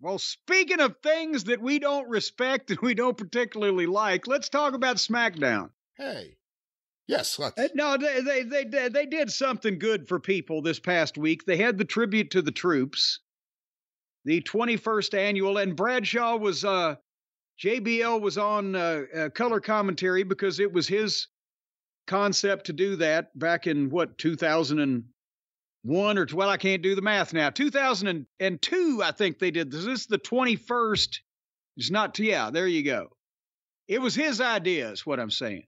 Well, speaking of things that we don't respect and we don't particularly like, let's talk about SmackDown. Hey. Yes, let's. Uh, no, they, they they they did something good for people this past week. They had the tribute to the troops, the 21st annual, and Bradshaw was uh JBL was on uh, uh, color commentary because it was his concept to do that back in what 2001 or well I can't do the math now 2002 I think they did this. This is the 21st. It's not yeah there you go. It was his idea is what I'm saying.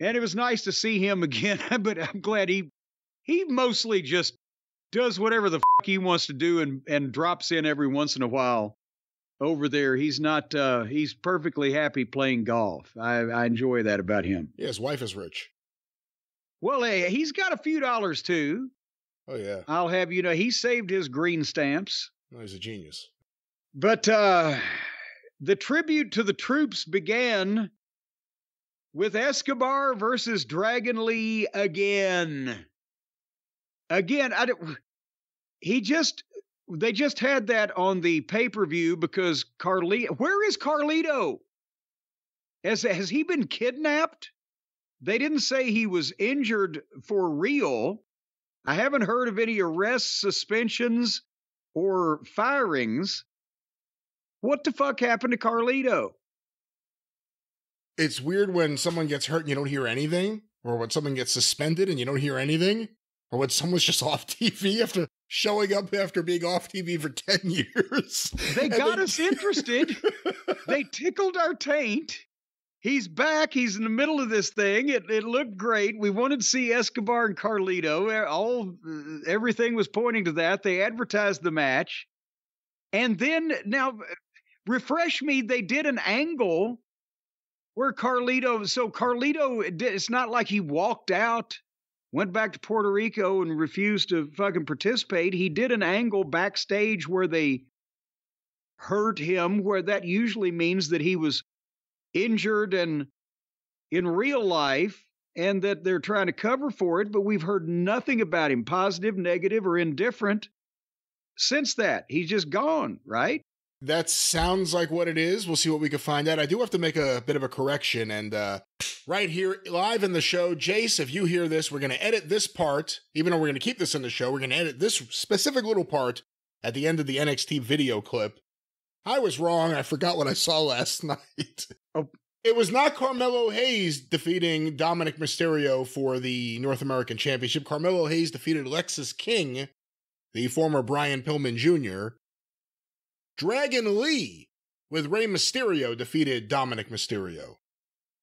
And it was nice to see him again, but I'm glad he he mostly just does whatever the fuck he wants to do and and drops in every once in a while over there. He's not uh he's perfectly happy playing golf. I I enjoy that about him. Yeah, his wife is rich. Well, hey, he's got a few dollars too. Oh yeah. I'll have you know he saved his green stamps. No, he's a genius. But uh the tribute to the troops began with Escobar versus Dragon Lee again. Again, I don't, he just they just had that on the pay per view because Carlito. Where is Carlito? Has has he been kidnapped? They didn't say he was injured for real. I haven't heard of any arrests, suspensions, or firings. What the fuck happened to Carlito? It's weird when someone gets hurt and you don't hear anything, or when someone gets suspended and you don't hear anything, or when someone's just off TV after showing up after being off TV for 10 years. They got they... us interested. they tickled our taint. He's back. He's in the middle of this thing. It, it looked great. We wanted to see Escobar and Carlito. Eh, all eh, everything was pointing to that. They advertised the match, and then now refresh me. They did an angle where Carlito. So Carlito, it's not like he walked out, went back to Puerto Rico, and refused to fucking participate. He did an angle backstage where they hurt him, where that usually means that he was injured and in real life and that they're trying to cover for it, but we've heard nothing about him, positive, negative, or indifferent, since that. He's just gone, right? That sounds like what it is. We'll see what we can find out. I do have to make a bit of a correction. And uh, right here, live in the show, Jace, if you hear this, we're going to edit this part, even though we're going to keep this in the show, we're going to edit this specific little part at the end of the NXT video clip. I was wrong. I forgot what I saw last night. Oh. It was not Carmelo Hayes defeating Dominik Mysterio for the North American Championship. Carmelo Hayes defeated Alexis King, the former Brian Pillman Jr. Dragon Lee with Rey Mysterio defeated Dominik Mysterio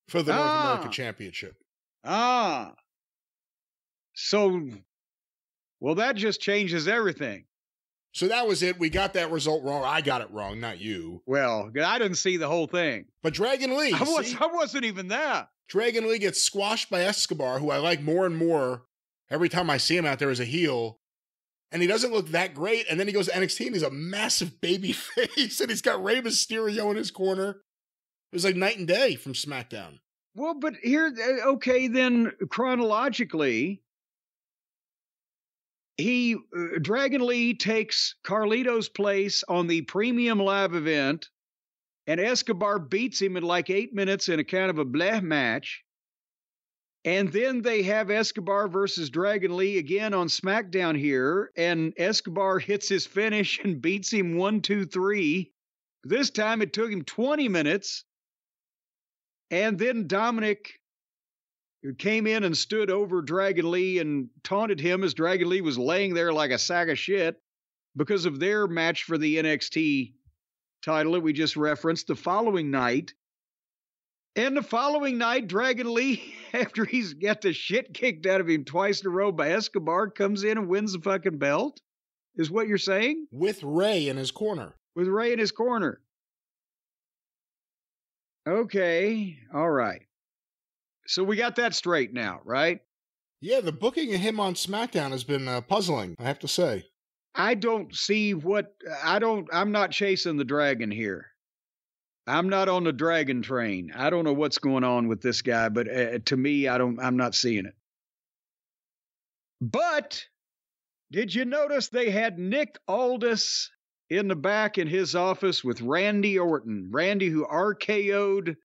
for the ah. North American Championship. Ah. So, well, that just changes everything. So that was it. We got that result wrong. I got it wrong, not you. Well, I didn't see the whole thing. But Dragon Lee. I, was, I wasn't even there. Dragon Lee gets squashed by Escobar, who I like more and more every time I see him out there as a heel. And he doesn't look that great. And then he goes to NXT and he's a massive baby face. And he's got Rey Mysterio in his corner. It was like night and day from SmackDown. Well, but here, uh, okay, then chronologically, he uh, Dragon Lee takes Carlito's place on the premium live event, and Escobar beats him in like eight minutes in a kind of a bleh match. And then they have Escobar versus Dragon Lee again on SmackDown here, and Escobar hits his finish and beats him one, two, three. This time it took him 20 minutes. And then Dominik who came in and stood over Dragon Lee and taunted him as Dragon Lee was laying there like a sack of shit because of their match for the NXT title that we just referenced the following night. And the following night, Dragon Lee, after he's got the shit kicked out of him twice in a row by Escobar, comes in and wins the fucking belt. Is what you're saying? With Rey in his corner. With Rey in his corner. Okay. All right. So we got that straight now, right? Yeah, the booking of him on SmackDown has been uh, puzzling, I have to say. I don't see what I don't I'm not chasing the dragon here. I'm not on the dragon train. I don't know what's going on with this guy, but uh, to me I don't I'm not seeing it. But did you notice they had Nick Aldis in the back in his office with Randy Orton. Randy, who RKO'd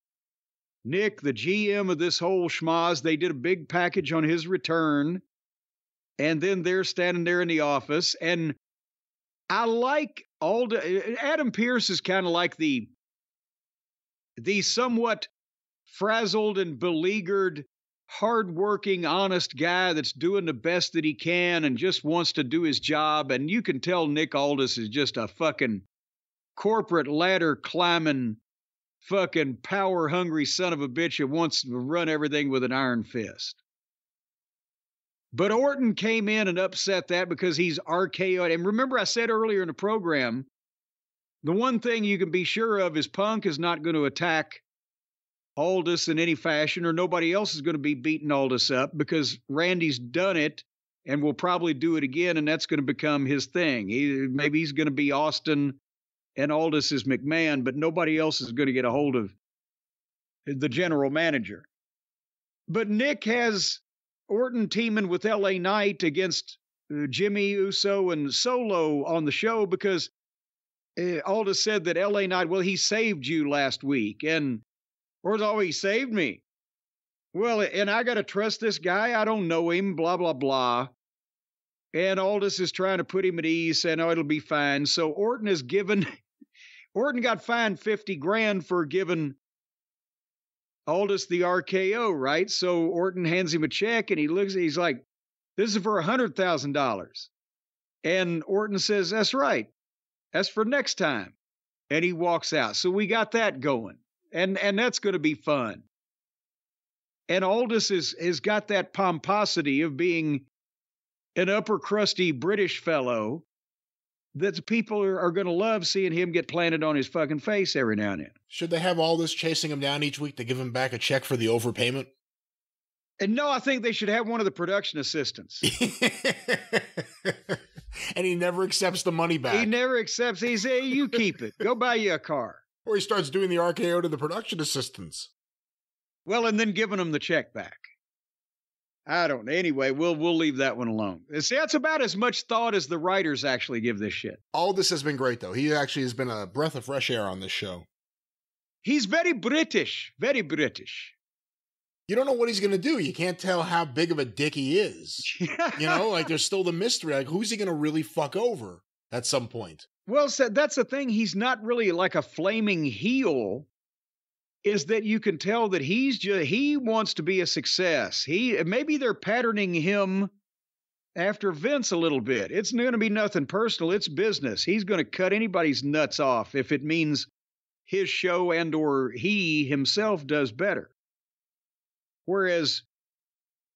Nick, the GM of this whole schmoz. They did a big package on his return. And then they're standing there in the office. And I like all the, Adam Pearce is kind of like the the somewhat frazzled and beleaguered hardworking, honest guy that's doing the best that he can and just wants to do his job. And you can tell Nick Aldis is just a fucking corporate ladder climbing, fucking power hungry son of a bitch who wants to run everything with an iron fist. But Orton came in and upset that because he's RKO. And remember, I said earlier in the program, the one thing you can be sure of is Punk is not going to attack Aldis in any fashion, or nobody else is going to be beating Aldis up because Randy's done it and will probably do it again, and that's going to become his thing. He, maybe he's going to be Austin and Aldis is McMahon, but nobody else is going to get a hold of the general manager. But Nick has Orton teaming with LA Knight against uh, Jimmy Uso and Solo on the show because uh, Aldis said that LA Knight, well, he saved you last week. And Where's all he saved me? Well, and I got to trust this guy. I don't know him, blah, blah, blah. And Aldis is trying to put him at ease, saying, oh, it'll be fine. So Orton is given, Orton got fined 50 grand for giving Aldis the RKO, right? So Orton hands him a check and he looks, he's like, this is for $100,000. And Orton says, that's right. That's for next time. And he walks out. So we got that going and and that's going to be fun. And Aldis is has got that pomposity of being an upper crusty British fellow that people are, are going to love seeing him get planted on his fucking face every now and then. Should they have all this chasing him down each week to give him back a check for the overpayment? And no, I think they should have one of the production assistants. and he never accepts the money back. He never accepts. He says, hey, "You keep it. Go buy you a car." Or he starts doing the RKO to the production assistants. Well, and then giving them the check back. I don't know. Anyway, we'll we'll leave that one alone. See, that's about as much thought as the writers actually give this shit. All this has been great though. He actually has been a breath of fresh air on this show. He's very British, very British. You don't know what he's going to do. You can't tell how big of a dick he is. you know, like there's still the mystery. Like who's he going to really fuck over at some point? Well, so that's the thing. He's not really like a flaming heel. Is that you can tell that he's just he wants to be a success. He maybe they're patterning him after Vince a little bit. It's going to be nothing personal. It's business. He's going to cut anybody's nuts off if it means his show and or he himself does better. Whereas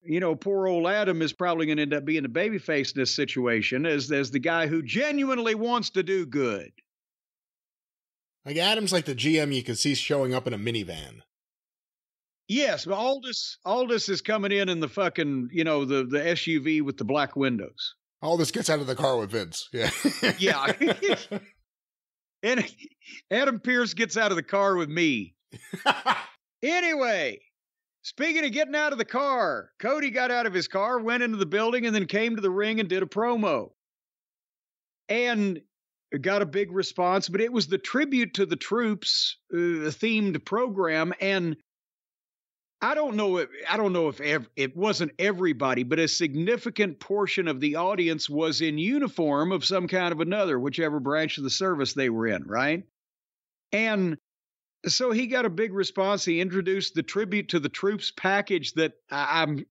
you know, poor old Adam is probably going to end up being the babyface in this situation as, as the guy who genuinely wants to do good. Like Adam's like the GM you can see showing up in a minivan. Yes, but Aldis Aldis is coming in in the fucking you know the the SUV with the black windows. Aldis gets out of the car with Vince. Yeah, yeah. and Adam Pearce gets out of the car with me. anyway, Speaking of getting out of the car, Cody got out of his car, went into the building, and then came to the ring and did a promo. And got a big response, but it was the tribute to the troops uh, themed program. And I don't know if I don't know if ev- it wasn't everybody, but a significant portion of the audience was in uniform of some kind of another, whichever branch of the service they were in, right? And so he got a big response. He introduced the tribute to the troops package that I'm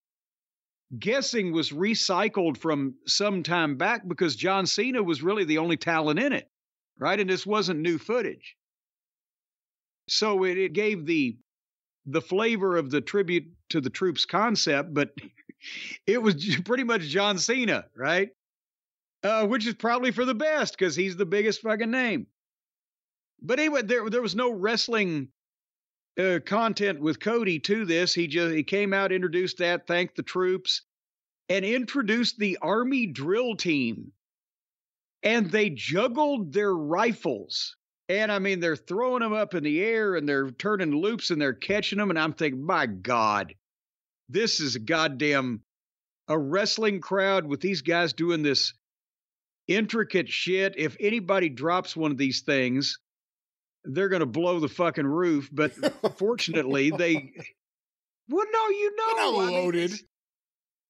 guessing was recycled from some time back because John Cena was really the only talent in it, right? And this wasn't new footage. So it, it gave the the flavor of the tribute to the troops concept, but it was pretty much John Cena, right? Uh, which is probably for the best because he's the biggest fucking name. But anyway, there there was no wrestling uh, content with Cody to this. He just he came out, introduced that, thanked the troops, and introduced the Army drill team. And they juggled their rifles. And I mean, they're throwing them up in the air and they're turning loops and they're catching them. And I'm thinking, my God, this is a goddamn a wrestling crowd with these guys doing this intricate shit. If anybody drops one of these things, they're going to blow the fucking roof. But fortunately, they. Well, no, you know, They're not I mean, loaded.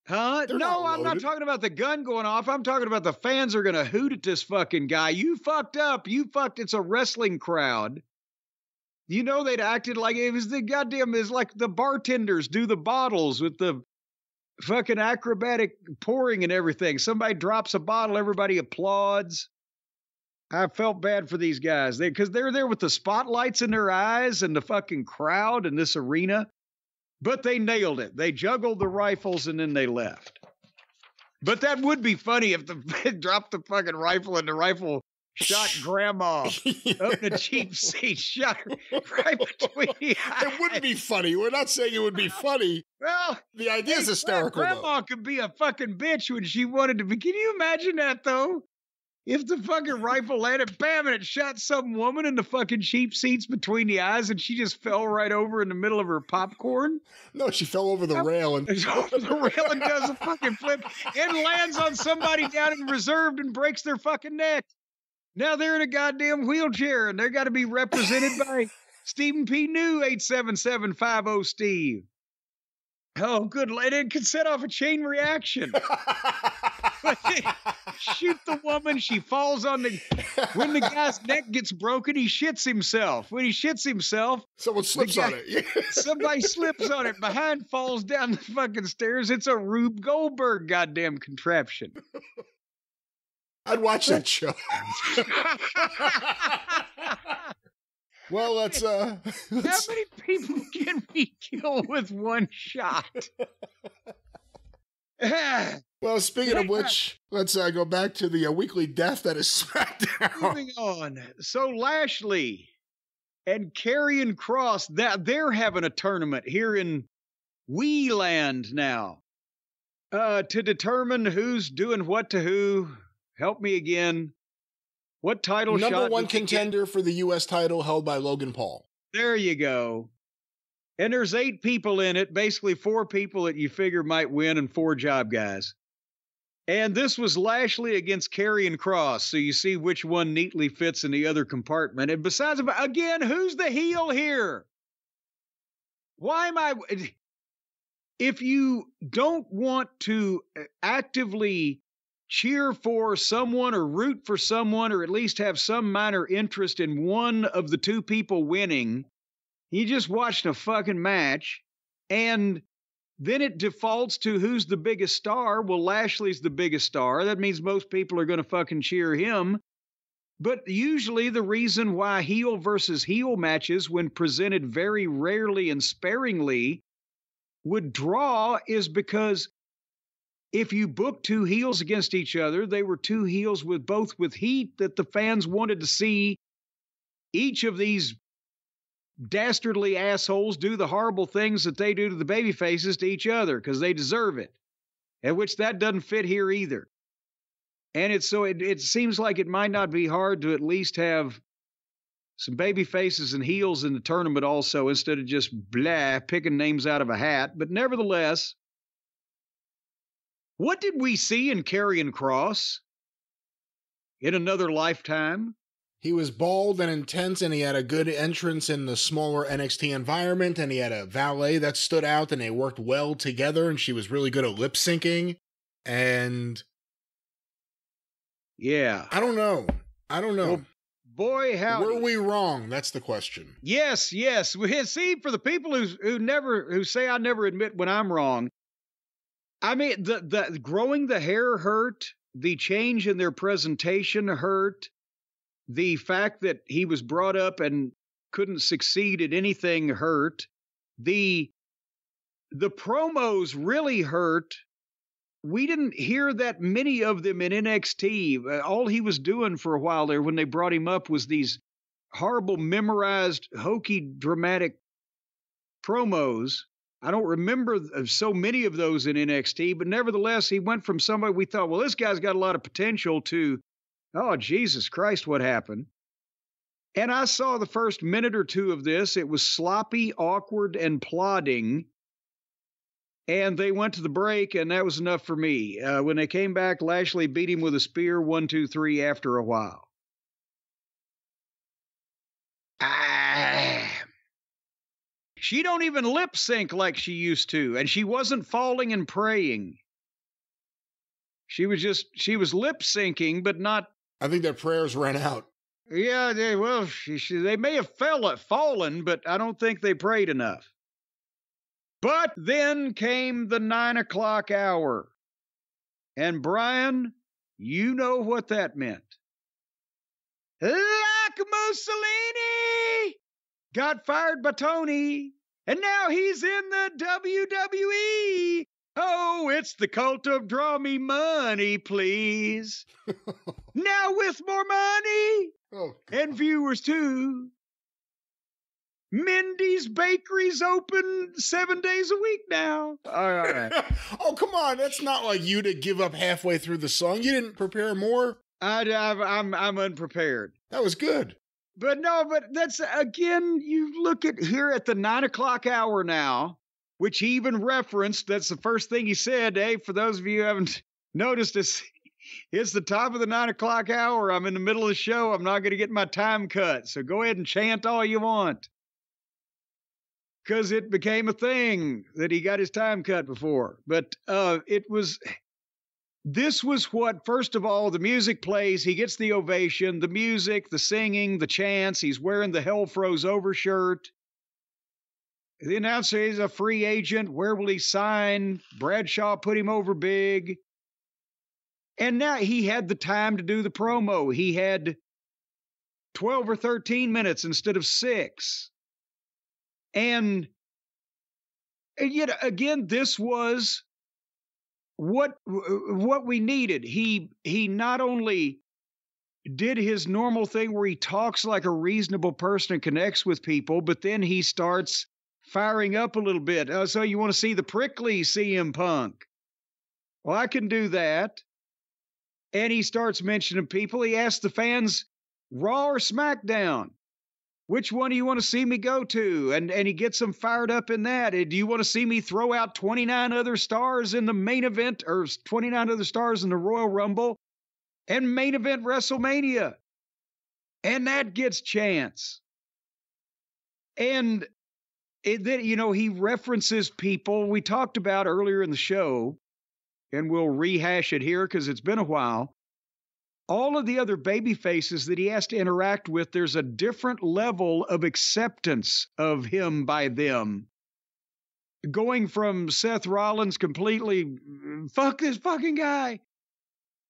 Huh? They're no, not I'm not talking about the gun going off. I'm talking about the fans are going to hoot at this fucking guy. You fucked up. You fucked. It's a wrestling crowd. You know they'd acted like it was the goddamn is like the bartenders do the bottles with the fucking acrobatic pouring and everything. Somebody drops a bottle, everybody applauds. I felt bad for these guys. Because they're there with the spotlights in their eyes and the fucking crowd in this arena. But they nailed it. They juggled the rifles and then they left. But that would be funny if the dropped the fucking rifle and the rifle shot grandma up in a cheap seat, shot her right between the eyes. It wouldn't be funny. We're not saying it would be funny. Well, The idea is hysterical. though. Grandma could be a fucking bitch when she wanted to be. Can you imagine that though? If the fucking rifle landed, bam, and it shot some woman in the fucking cheap seats between the eyes, and she just fell right over in the middle of her popcorn. No, she fell over the rail and over the rail and does a fucking flip and lands on somebody down in reserved and breaks their fucking neck. Now they're in a goddamn wheelchair and they're got to be represented by Stephen P. New 87750 Steve. Oh, good. It could set off a chain reaction. Shoot the woman. She falls on the. When the guy's neck gets broken, he shits himself. When he shits himself, someone slips guy- on it. Somebody slips on it behind, falls down the fucking stairs. It's a Rube Goldberg goddamn contraption. I'd watch that show. Well, let's uh How let's, many people can we kill with one shot? well, speaking of which, let's uh, go back to the uh, weekly death that is SmackDown. Moving on. So Lashley and Karrion Cross, that they're having a tournament here in Weeland now. Uh, to determine who's doing what to who. Help me again. What title Number shot one contender for the U.S. title held by Logan Paul. There you go. And there's eight people in it, basically four people that you figure might win and four job guys. And this was Lashley against Karrion Cross, so you see which one neatly fits in the other compartment. And besides, again, who's the heel here? Why am I? If you don't want to actively cheer for someone or root for someone or at least have some minor interest in one of the two people winning, you just watched a fucking match and then it defaults to who's the biggest star. Well, Lashley's the biggest star. That means most people are going to fucking cheer him. But usually, the reason why heel versus heel matches, when presented very rarely and sparingly, would draw is because if you book two heels against each other, they were two heels with both with heat that the fans wanted to see each of these dastardly assholes do the horrible things that they do to the baby faces to each other because they deserve it. At which that doesn't fit here either. And it's so it, it seems like it might not be hard to at least have some baby faces and heels in the tournament also instead of just blah picking names out of a hat. But nevertheless, what did we see in Karrion Cross in another lifetime? He was bald and intense, and he had a good entrance in the smaller NXT environment, and he had a valet that stood out, and they worked well together, and she was really good at lip syncing. And Yeah. I don't know. I don't know. Well, boy, how Were we wrong? That's the question. Yes, yes. We- See, for the people who who never who say I never admit when I'm wrong, I mean the the growing the hair hurt, the change in their presentation hurt, the fact that he was brought up and couldn't succeed at anything hurt, the the promos really hurt. We didn't hear that many of them in NXT. Uh, All he was doing for a while there when they brought him up was these horrible memorized hokey dramatic promos i don't remember so many of those in nxt but nevertheless he went from somebody we thought well this guy's got a lot of potential to oh jesus christ what happened and i saw the first minute or two of this it was sloppy awkward and plodding And they went to the break, and that was enough for me. Uh, when they came back, Lashley beat him with a spear, one, two, three, after a while. Ah. She don't even lip sync like she used to, and she wasn't falling and praying. She was just she was lip syncing, but not. I think their prayers ran out. Yeah, they well, she, she, they may have fell at fallen, but I don't think they prayed enough. But then came the nine o'clock hour. And Brian, you know what that meant. Like Mussolini got fired by Tony, and now he's in the WWE. Oh, it's the cult of draw me money, please. now with more money oh, and viewers too. Mindy's Bakery's open seven days a week now. All right. oh, come on. That's not like you to give up halfway through the song. You didn't prepare more. I, I'm, I'm unprepared. That was good. But no, but that's again, you look at here at the nine o'clock hour now, which he even referenced. That's the first thing he said. Hey, for those of you who haven't noticed, it's, the top of the nine o'clock hour. I'm in the middle of the show. I'm not going to get my time cut. So go ahead and chant all you want because it became a thing that he got his time cut before. But uh, it was. This was what, first of all, the music plays. He gets the ovation, the music, the singing, the chants. He's wearing the Hell Froze overshirt. The announcer is a free agent. Where will he sign? Bradshaw put him over big. And now he had the time to do the promo. He had 12 or 13 minutes instead of six. And, and yet again, this was what what we needed. He he not only did his normal thing where he talks like a reasonable person and connects with people, but then he starts firing up a little bit. Uh, so you want to see the prickly CM Punk? Well, I can do that. And he starts mentioning people. He asks the fans, Raw or SmackDown? Which one do you want to see me go to? And and he gets them fired up in that. Do you want to see me throw out 29 other stars in the main event or 29 other stars in the Royal Rumble and main event WrestleMania? And that gets chance. And it, then, you know, he references people we talked about earlier in the show, and we'll rehash it here because it's been a while all of the other baby faces that he has to interact with, there's a different level of acceptance of him by them. Going from Seth Rollins completely, fuck this fucking guy,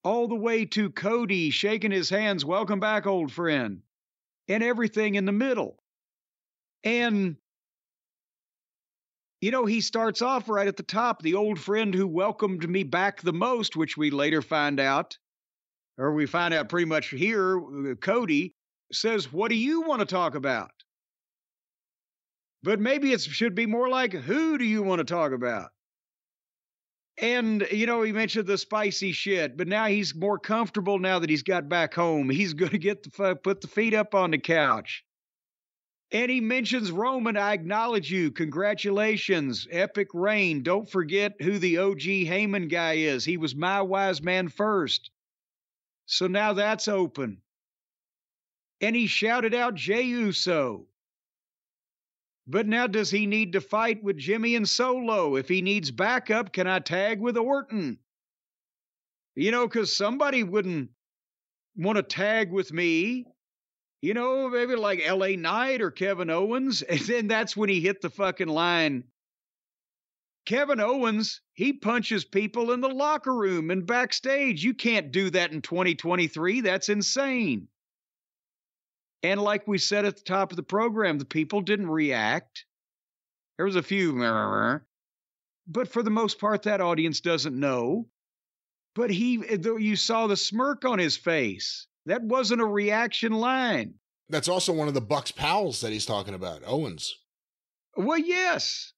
all the way to Cody shaking his hands, welcome back, old friend, and everything in the middle. And, you know, he starts off right at the top, the old friend who welcomed me back the most, which we later find out or we find out pretty much here, uh, Cody says, What do you want to talk about? But maybe it should be more like, Who do you want to talk about? And, you know, he mentioned the spicy shit, but now he's more comfortable now that he's got back home. He's going to get the, put the feet up on the couch. And he mentions Roman, I acknowledge you. Congratulations. Epic reign. Don't forget who the OG Heyman guy is. He was my wise man first. So now that's open. And he shouted out Jey Uso. But now, does he need to fight with Jimmy and Solo? If he needs backup, can I tag with Orton? You know, because somebody wouldn't want to tag with me. You know, maybe like LA Knight or Kevin Owens. And then that's when he hit the fucking line Kevin Owens, he punches people in the locker room and backstage. You can't do that in 2023. That's insane. And like we said at the top of the program, the people didn't react. There was a few, but for the most part, that audience doesn't know. But he, you saw the smirk on his face. That wasn't a reaction line. That's also one of the Bucks pals that he's talking about, Owens. Well, yes,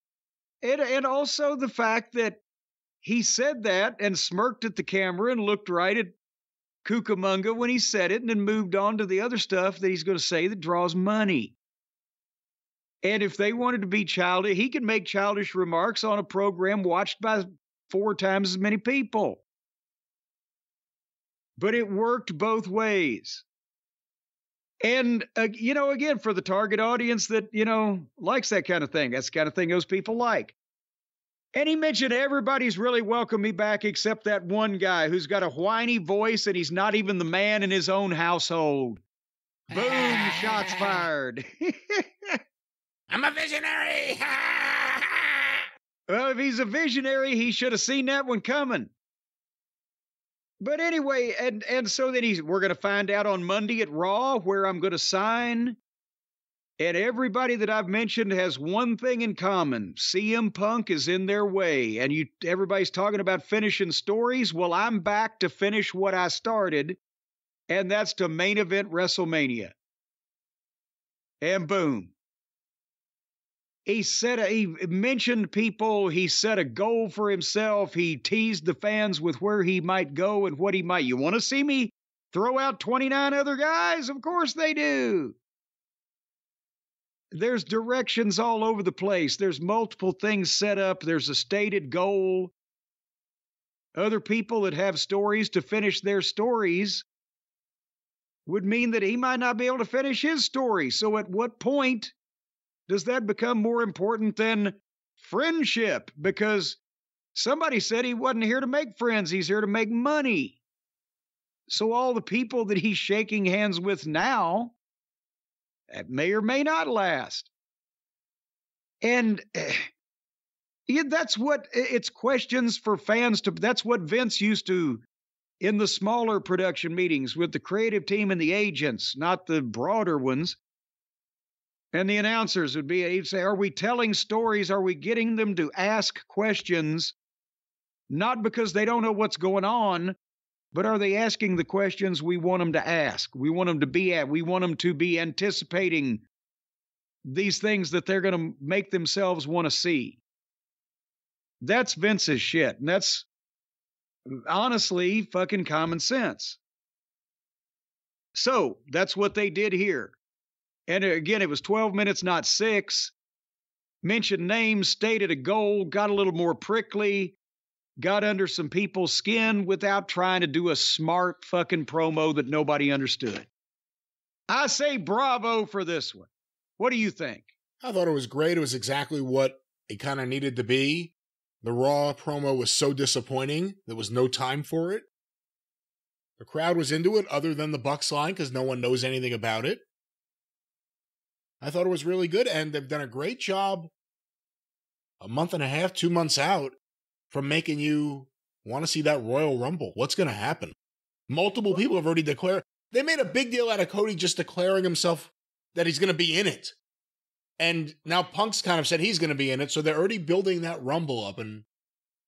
and and also the fact that he said that and smirked at the camera and looked right at Cucamonga when he said it and then moved on to the other stuff that he's going to say that draws money. And if they wanted to be childish, he could make childish remarks on a program watched by four times as many people. But it worked both ways. And, uh, you know, again, for the target audience that, you know, likes that kind of thing, that's the kind of thing those people like. And he mentioned everybody's really welcome me back except that one guy who's got a whiny voice and he's not even the man in his own household. Boom, shots fired. I'm a visionary. well, if he's a visionary, he should have seen that one coming. But anyway, and and so then he's we're going to find out on Monday at Raw where I'm going to sign. And everybody that I've mentioned has one thing in common. CM Punk is in their way. And you everybody's talking about finishing stories. Well, I'm back to finish what I started, and that's to main event WrestleMania. And boom. He said he mentioned people, he set a goal for himself, he teased the fans with where he might go and what he might. You want to see me throw out 29 other guys? Of course they do there's directions all over the place. There's multiple things set up. There's a stated goal. Other people that have stories to finish their stories would mean that he might not be able to finish his story. So, at what point does that become more important than friendship? Because somebody said he wasn't here to make friends, he's here to make money. So, all the people that he's shaking hands with now that may or may not last. And eh, yeah, that's what it's questions for fans to, that's what Vince used to in the smaller production meetings with the creative team and the agents, not the broader ones. And the announcers would be, he'd say, Are we telling stories? Are we getting them to ask questions? Not because they don't know what's going on, but are they asking the questions we want them to ask? We want them to be at, we want them to be anticipating these things that they're going to make themselves want to see. That's Vince's shit. And that's honestly fucking common sense. So that's what they did here. And again, it was 12 minutes, not six. Mentioned names, stated a goal, got a little more prickly, got under some people's skin without trying to do a smart fucking promo that nobody understood. I say bravo for this one. What do you think? I thought it was great. It was exactly what it kind of needed to be. The Raw promo was so disappointing. There was no time for it. The crowd was into it, other than the Bucks line, because no one knows anything about it. I thought it was really good, and they've done a great job a month and a half, two months out from making you want to see that Royal Rumble. What's going to happen? Multiple people have already declared. They made a big deal out of Cody just declaring himself that he's going to be in it. And now Punk's kind of said he's going to be in it. So they're already building that Rumble up. And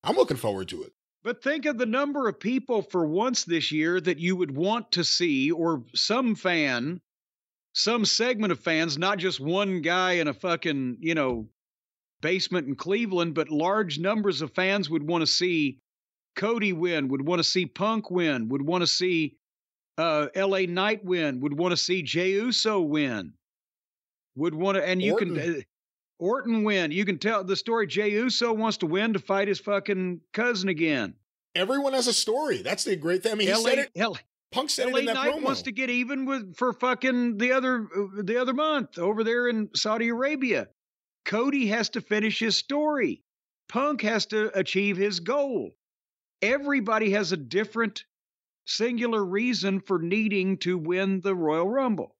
I'm looking forward to it. But think of the number of people for once this year that you would want to see, or some fan, some segment of fans, not just one guy in a fucking, you know, basement in Cleveland, but large numbers of fans would want to see Cody win, would want to see Punk win, would want to see uh, LA Knight win, would want to see Jey Uso win, would want to, and you Orton. can. Uh, Orton win. You can tell the story. Jey Uso wants to win to fight his fucking cousin again. Everyone has a story. That's the great thing. I mean, he LA, said it. L- Punk said LA it in that Knight promo. wants to get even with for fucking the other the other month over there in Saudi Arabia. Cody has to finish his story. Punk has to achieve his goal. Everybody has a different singular reason for needing to win the Royal Rumble.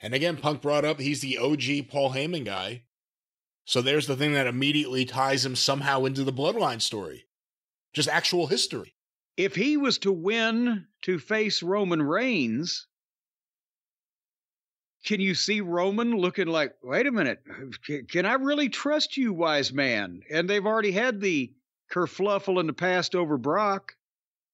And again, Punk brought up he's the OG Paul Heyman guy. So there's the thing that immediately ties him somehow into the bloodline story. Just actual history. If he was to win to face Roman Reigns, can you see Roman looking like, wait a minute, can I really trust you, wise man? And they've already had the kerfluffle in the past over Brock.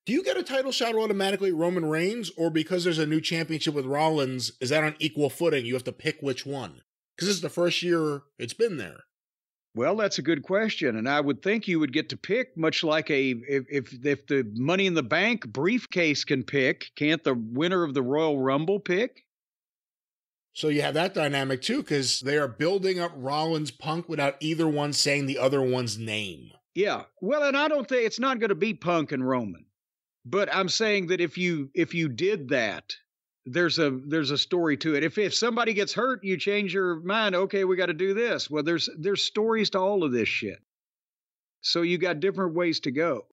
Do you get a title shot automatically, Roman Reigns, or because there's a new championship with Rollins, is that on equal footing? You have to pick which one? Because this is the first year it's been there. Well, that's a good question, and I would think you would get to pick, much like a if if, if the Money in the Bank briefcase can pick, can't the winner of the Royal Rumble pick? So you have that dynamic too, because they are building up Rollins Punk without either one saying the other one's name. Yeah. Well, and I don't think it's not going to be Punk and Roman. But I'm saying that if you if you did that, there's a there's a story to it. If if somebody gets hurt, you change your mind. Okay, we got to do this. Well, there's there's stories to all of this shit. So you got different ways to go.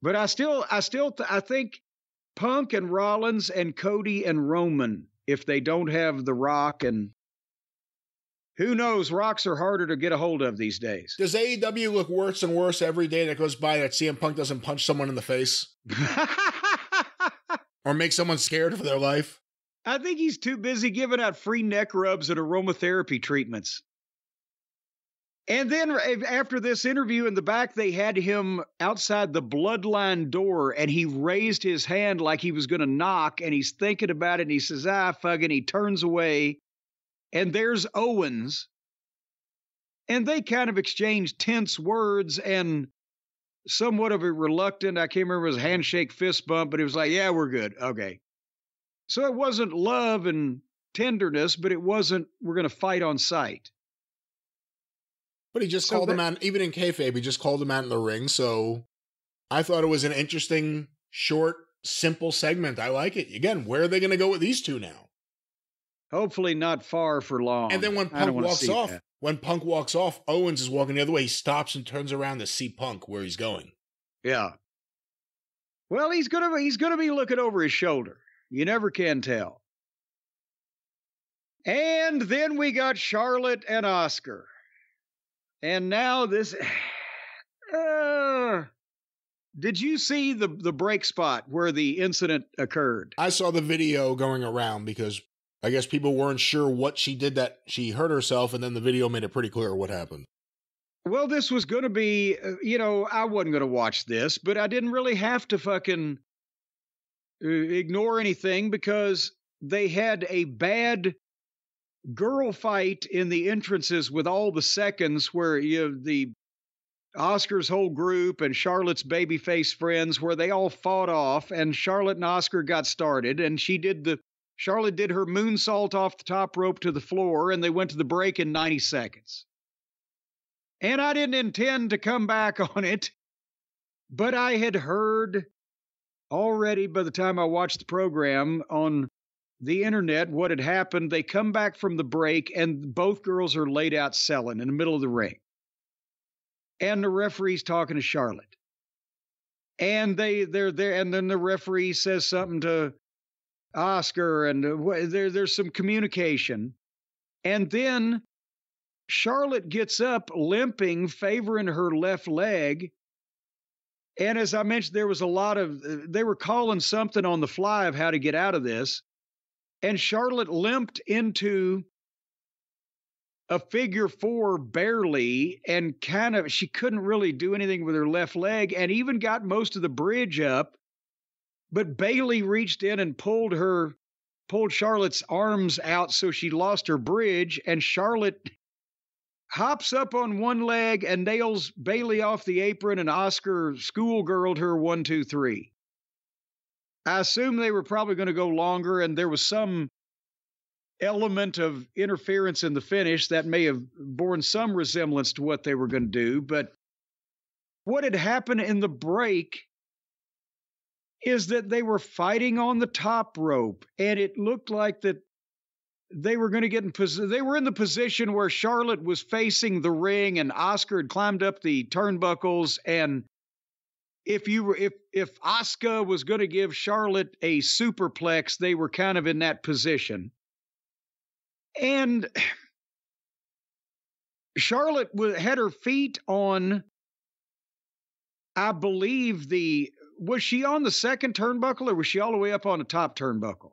But I still I still I think Punk and Rollins and Cody and Roman if they don't have The Rock and who knows, rocks are harder to get a hold of these days. Does AEW look worse and worse every day that goes by that CM Punk doesn't punch someone in the face? or make someone scared for their life? I think he's too busy giving out free neck rubs and aromatherapy treatments. And then after this interview in the back, they had him outside the bloodline door and he raised his hand like he was going to knock and he's thinking about it and he says, ah, fuck, and he turns away. And there's Owens. And they kind of exchange tense words and somewhat of a reluctant, I can't remember his handshake fist bump, but it was like, yeah, we're good. Okay. So it wasn't love and tenderness, but it wasn't, we're going to fight on sight. But he just so called that, him out, even in kayfabe, he just called him out in the ring. So I thought it was an interesting, short, simple segment. I like it. Again, where are they going to go with these two now? Hopefully, not far for long. And then when Punk walks off, that. When Punk walks off, Owens is walking the other way. He stops and turns around to see Punk where he's going. Yeah. Well, he's gonna he's gonna be looking over his shoulder. You never can tell. And then we got Charlotte and Asuka. And now this. Uh, did you see the the break spot where the incident occurred? I saw the video going around because I guess people weren't sure what she did that she hurt herself, and then the video made it pretty clear what happened. Well, this was going to be, uh, you know, I wasn't going to watch this, but I didn't really have to fucking uh, ignore anything because they had a bad girl fight in the entrances with all the seconds where you know, the Asuka's whole group and Charlotte's babyface friends where they all fought off and Charlotte and Oscar got started and she did the Charlotte did her moonsault off the top rope to the floor and they went to the break in 90 seconds. And I didn't intend to come back on it, but I had heard already by the time I watched the program on the internet what had happened. They come back from the break, and both girls are laid out selling in the middle of the ring. And the referee's talking to Charlotte. And they they're there, and then the referee says something to Asuka, and uh, there there's some communication. And then Charlotte gets up limping, favoring her left leg. And as I mentioned, there was a lot of, uh, they were calling something on the fly of how to get out of this. And Charlotte limped into a figure four barely and kind of, she couldn't really do anything with her left leg and even got most of the bridge up. But Bayley reached in and pulled her, pulled Charlotte's arms out so she lost her bridge. And Charlotte hops up on one leg and nails Bayley off the apron, and Asuka schoolgirled her one, two, three. I assume they were probably going to go longer, and there was some element of interference in the finish that may have borne some resemblance to what they were going to do. But what had happened in the break is that they were fighting on the top rope, and it looked like that they were going to get in position. They were in the position where Charlotte was facing the ring, and Asuka had climbed up the turnbuckles, and if you were if if Asuka was going to give Charlotte a superplex, they were kind of in that position. And Charlotte had her feet on I believe the was she on the second turnbuckle or was she all the way up on the top turnbuckle?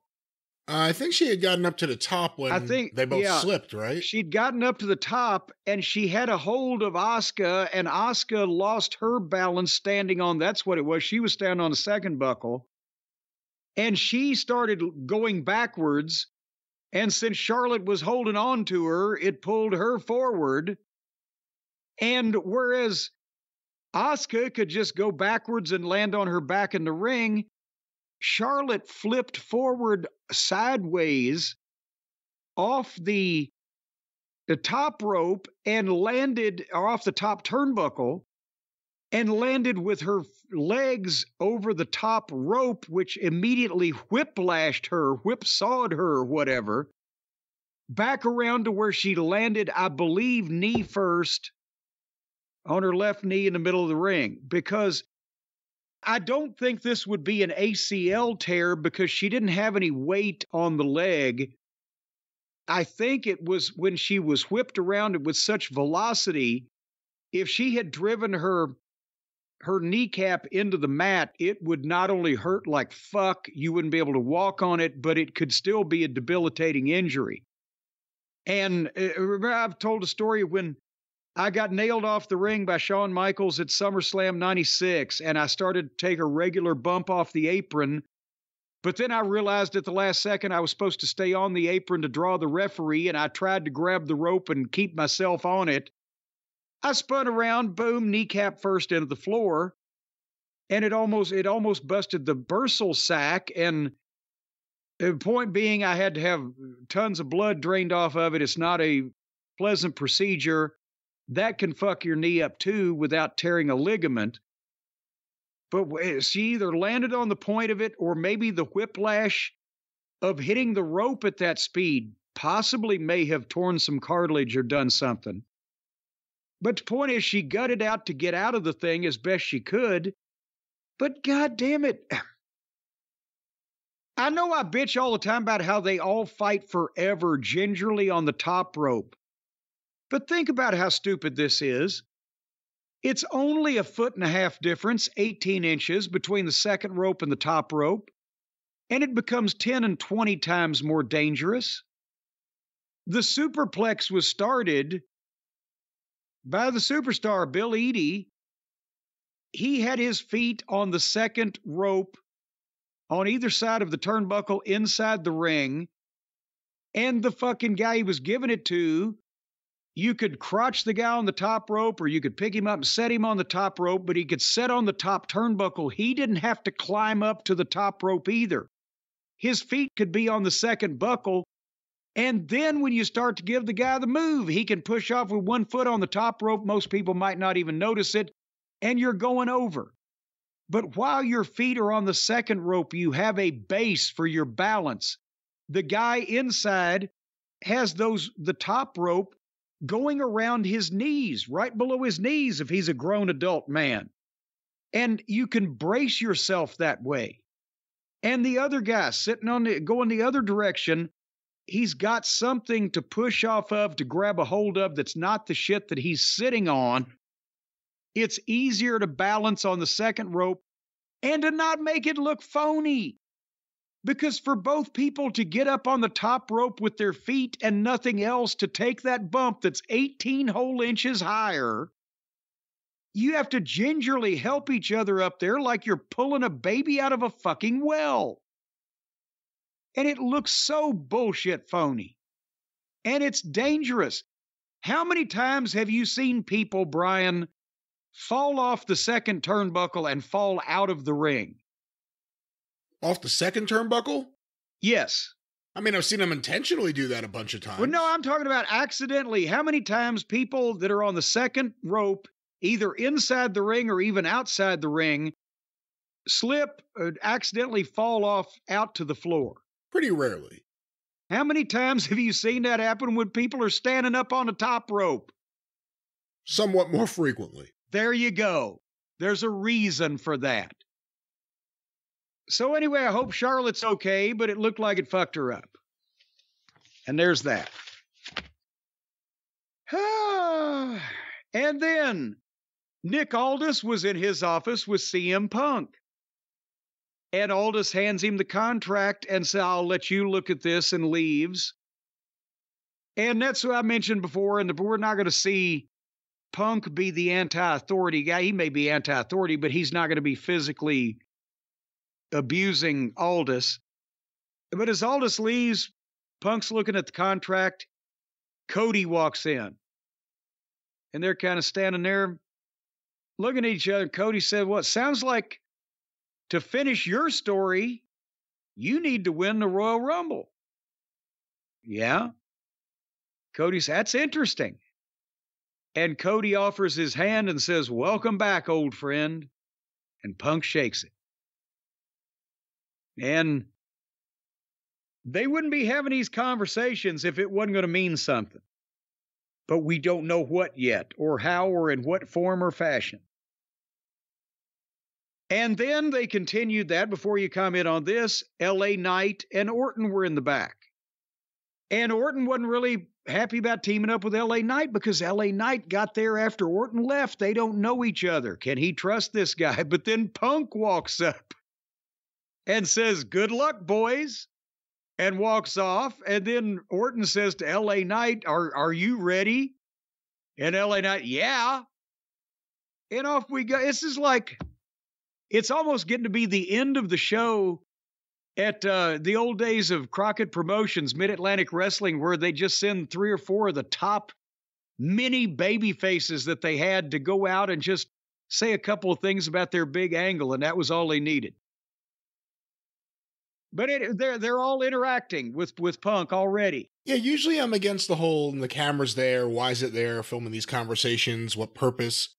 Uh, I think she had gotten up to the top when I think, they both yeah, slipped, right? She'd gotten up to the top and she had a hold of Asuka, and Asuka lost her balance standing on that's what it was. She was standing on the second buckle. And she started going backwards. And since Charlotte was holding on to her, it pulled her forward. And whereas Asuka could just go backwards and land on her back in the ring, Charlotte flipped forward sideways off the the top rope and landed off the top turnbuckle and landed with her legs over the top rope, which immediately whiplashed her, whipsawed her, whatever, back around to where she landed, I believe, knee first on her left knee in the middle of the ring. Because I don't think this would be an ACL tear because she didn't have any weight on the leg. I think it was when she was whipped around it with such velocity. If she had driven her her kneecap into the mat, it would not only hurt like fuck, you wouldn't be able to walk on it, but it could still be a debilitating injury. And uh, remember, I've told a story when I got nailed off the ring by Shawn Michaels at SummerSlam 96, and I started to take a regular bump off the apron. But then I realized at the last second I was supposed to stay on the apron to draw the referee, and I tried to grab the rope and keep myself on it. I spun around, boom, kneecap first into the floor, and it almost it almost busted the bursal sac. And the point being, I had to have tons of blood drained off of it. It's not a pleasant procedure. That can fuck your knee up too without tearing a ligament. But eh, she either landed on the point of it or maybe the whiplash of hitting the rope at that speed possibly may have torn some cartilage or done something. But the point is, she gutted out to get out of the thing as best she could. But god damn it. I know I bitch all the time about how they all fight forever gingerly on the top rope. But think about how stupid this is. It's only a foot and a half difference, 18 inches, between the second rope and the top rope, and it becomes 10 and 20 times more dangerous. The superplex was started by the superstar Bill Eadie. He had his feet on the second rope on either side of the turnbuckle inside the ring. And the fucking guy he was giving it to, you could crotch the guy on the top rope or you could pick him up and set him on the top rope, but he could set on the top turnbuckle. He didn't have to climb up to the top rope either. His feet could be on the second buckle and then when you start to give the guy the move, he can push off with one foot on the top rope. Most people might not even notice it, and you're going over. But while your feet are on the second rope, you have a base for your balance. The guy inside has those the top rope going around his knees, right below his knees if he's a grown adult man. And you can brace yourself that way. And the other guy sitting on the going the other direction he's got something to push off of to grab a hold of that's not the shit that he's sitting on. It's easier to balance on the second rope and to not make it look phony. Because for both people to get up on the top rope with their feet and nothing else to take that bump that's 18 whole inches higher, you have to gingerly help each other up there like you're pulling a baby out of a fucking well and it looks so bullshit phony. And it's dangerous. How many times have you seen people, Brian, fall off the second turnbuckle and fall out of the ring? Off the second turnbuckle? Yes. I mean, I've seen them intentionally do that a bunch of times. Well, no, I'm talking about accidentally. How many times people that are on the second rope, either inside the ring or even outside the ring, slip, or accidentally fall off out to the floor? Pretty rarely. How many times have you seen that happen when people are standing up on the top rope? Somewhat more frequently. There you go. There's a reason for that. So, anyway, I hope Charlotte's okay, but it looked like it fucked her up. And there's that. and then Nick Aldis was in his office with CM Punk. And Aldis hands him the contract and says, I'll let you look at this and leaves. And that's what I mentioned before. And we're not going to see Punk be the anti authority guy. He may be anti authority, but he's not going to be physically abusing Aldis. But as Aldis leaves, Punk's looking at the contract. Cody walks in. And they're kind of standing there looking at each other. Cody said, Well, it sounds like to finish your story, You need to win the Royal Rumble. Yeah. Cody says, That's interesting. And Cody offers his hand and says, Welcome back, old friend. And Punk shakes it. And they wouldn't be having these conversations if it wasn't going to mean something. But we don't know what yet, or how, or in what form or fashion. And then they continued that before you comment on this. LA Knight and Orton were in the back. And Orton wasn't really happy about teaming up with LA Knight because LA Knight got there after Orton left. They don't know each other. Can he trust this guy? But then Punk walks up and says, Good luck, boys, and walks off. And then Orton says to LA Knight, Are, are you ready? And LA Knight, Yeah. And off we go. This is like, it's almost getting to be the end of the show at uh, the old days of Crockett Promotions, Mid Atlantic Wrestling, where they just send three or four of the top mini baby faces that they had to go out and just say a couple of things about their big angle, and that was all they needed. But it, they're they're all interacting with with Punk already. Yeah, usually I'm against the whole the camera's there. Why is it there? Filming these conversations. What purpose?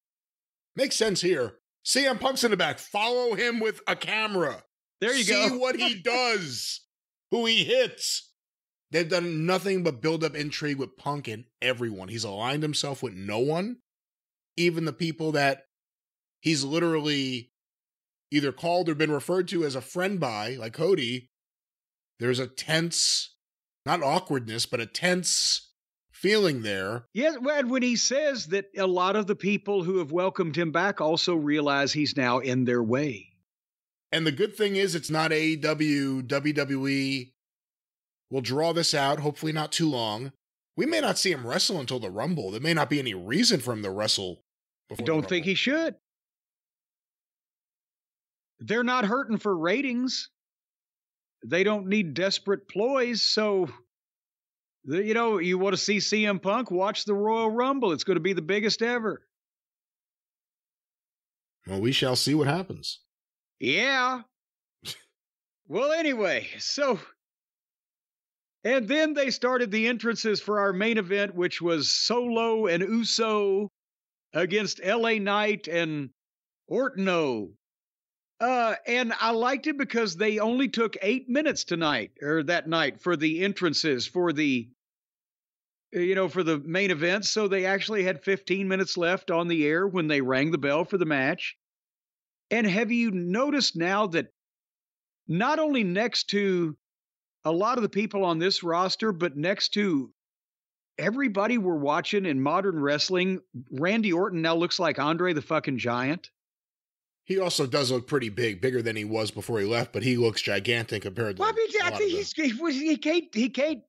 Makes sense here. CM Punk's in the back. Follow him with a camera. There you See go. See what he does, who he hits. They've done nothing but build up intrigue with Punk and everyone. He's aligned himself with no one, even the people that he's literally either called or been referred to as a friend by, like Cody. There's a tense, not awkwardness, but a tense feeling there. Yes, and when he says that a lot of the people who have welcomed him back also realize he's now in their way. And the good thing is, it's not AEW, WWE. We'll draw this out, hopefully not too long. We may not see him wrestle until the Rumble. There may not be any reason for him to wrestle. I don't think he should. They're not hurting for ratings. They don't need desperate ploys. So, you know, you want to see CM Punk? Watch the Royal Rumble. It's going to be the biggest ever. Well, we shall see what happens. Yeah. well, anyway, so. And then they started the entrances for our main event, which was Solo and Uso against LA Knight and Ortono. Uh, and I liked it because they only took eight minutes tonight or that night for the entrances for the, you know, for the main event. So they actually had 15 minutes left on the air when they rang the bell for the match. And have you noticed now that not only next to a lot of the people on this roster, but next to everybody we're watching in modern wrestling, Randy Orton now looks like Andre the fucking Giant. He also does look pretty big, bigger than he was before he left, but he looks gigantic compared to. Well, I mean, I think he's, he, he can't he can't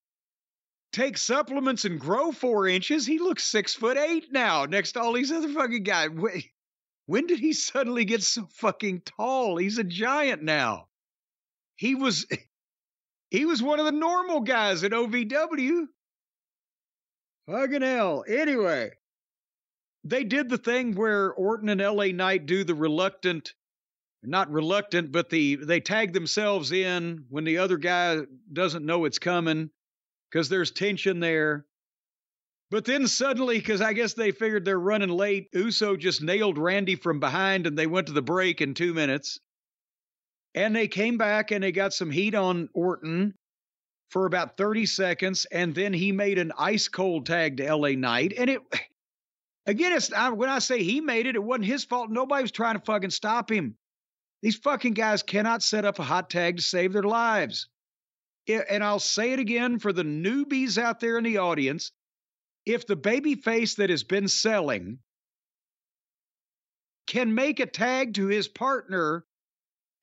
take supplements and grow four inches. He looks six foot eight now, next to all these other fucking guys. When did he suddenly get so fucking tall? He's a giant now. He was he was one of the normal guys at OVW. Fucking hell. Anyway, they did the thing where Orton and LA Knight do the reluctant, not reluctant, but the they tag themselves in when the other guy doesn't know it's coming because there's tension there. But then suddenly, because I guess they figured they're running late, Uso just nailed Randy from behind and they went to the break in two minutes. And they came back and they got some heat on Orton for about 30 seconds. And then he made an ice cold tag to LA Knight. And it, again, it's when I say he made it, it wasn't his fault. Nobody was trying to fucking stop him. These fucking guys cannot set up a hot tag to save their lives. And I'll say it again for the newbies out there in the audience if the baby face that has been selling can make a tag to his partner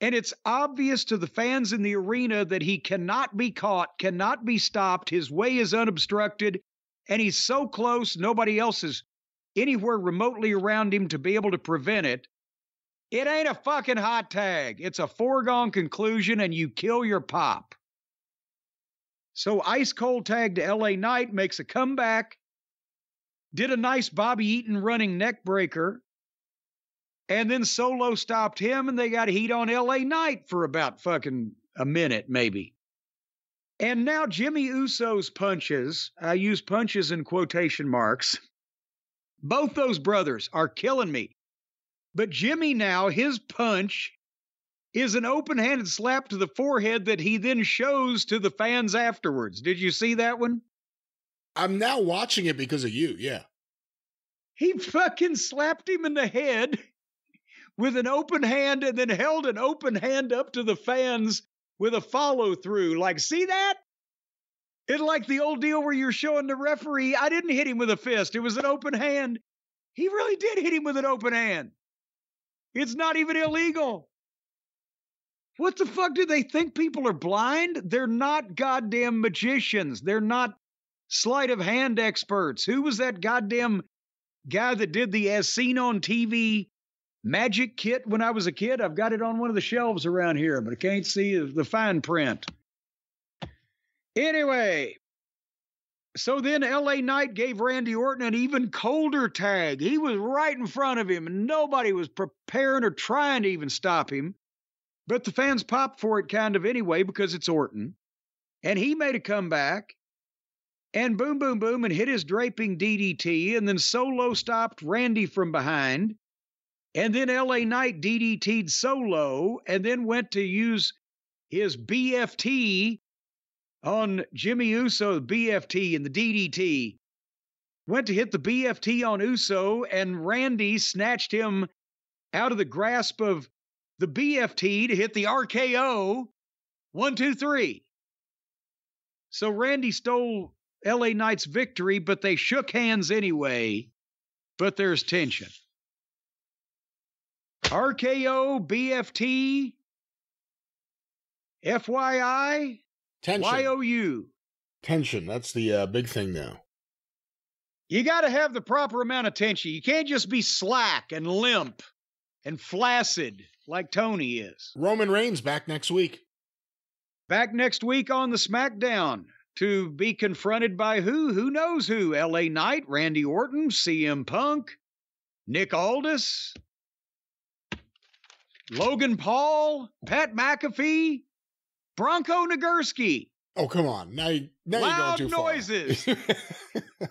and it's obvious to the fans in the arena that he cannot be caught, cannot be stopped, his way is unobstructed, and he's so close, nobody else is anywhere remotely around him to be able to prevent it. It ain't a fucking hot tag. It's a foregone conclusion, and you kill your pop. So, ice cold tag to LA Knight makes a comeback did a nice Bobby Eaton running neck breaker. And then Solo stopped him and they got heat on LA Knight for about fucking a minute, maybe. And now Jimmy Uso's punches, I use punches in quotation marks. Both those brothers are killing me. But Jimmy now, his punch is an open handed slap to the forehead that he then shows to the fans afterwards. Did you see that one? I'm now watching it because of you. Yeah. He fucking slapped him in the head with an open hand and then held an open hand up to the fans with a follow through. Like, see that? It's like the old deal where you're showing the referee, I didn't hit him with a fist, it was an open hand. He really did hit him with an open hand. It's not even illegal. What the fuck do they think people are blind? They're not goddamn magicians. They're not sleight of hand experts. Who was that goddamn guy that did the as seen on TV magic kit when I was a kid? I've got it on one of the shelves around here, but I can't see the fine print. Anyway, so then LA Knight gave Randy Orton an even colder tag. He was right in front of him, and nobody was preparing or trying to even stop him. But the fans popped for it kind of anyway because it's Orton. And he made a comeback and boom, boom, boom, and hit his draping DDT. And then Solo stopped Randy from behind. And then LA Knight DDT'd Solo and then went to use his BFT on Jimmy Uso, the BFT and the DDT. Went to hit the BFT on Uso, and Randy snatched him out of the grasp of the BFT to hit the RKO. One, two, three. So Randy stole LA Knight's victory, but they shook hands anyway. But there's tension. RKO, BFT, FYI, Tension. YOU. Tension. That's the uh, big thing now. You got to have the proper amount of tension. You can't just be slack and limp and flaccid like Tony is. Roman Reigns back next week. Back next week on the SmackDown to be confronted by who? Who knows who? LA Knight, Randy Orton, CM Punk, Nick Aldis, Logan Paul, Pat McAfee, Bronco Nagurski. Oh, come on. Now, you, now Loud you're going too noises. far.